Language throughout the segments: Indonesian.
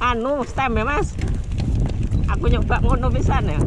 anu stem ya mas. Aku nyoba ngono pisan ya.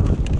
Добре.